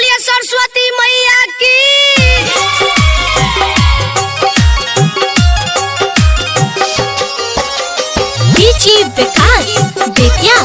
बोलिए सरस्वती मैया की। विकास बेतिया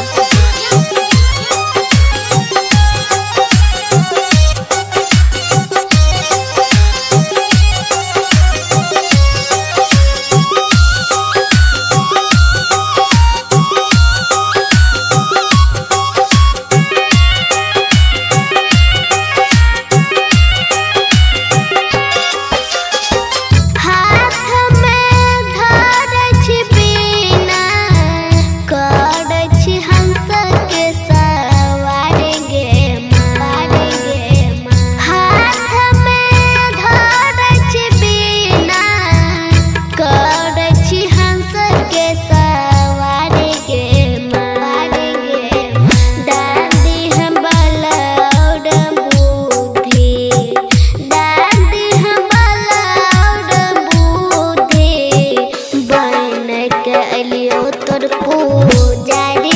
तोर पूजारी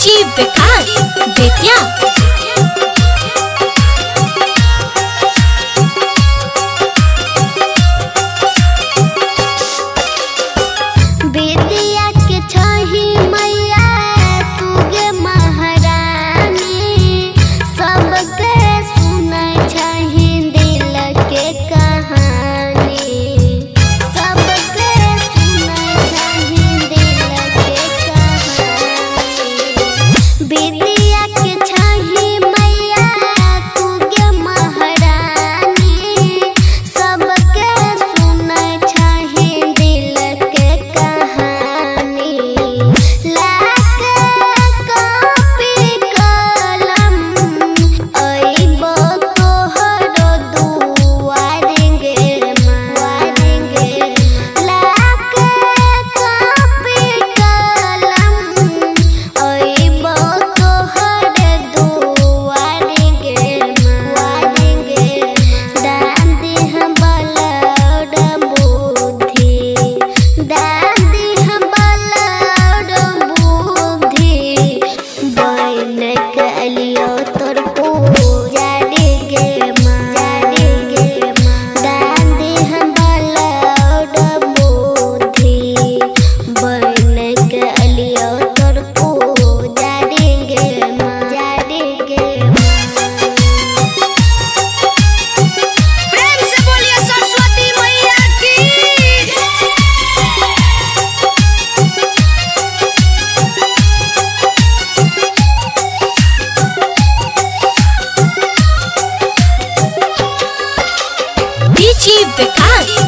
जी विकास बेटिया। 别看。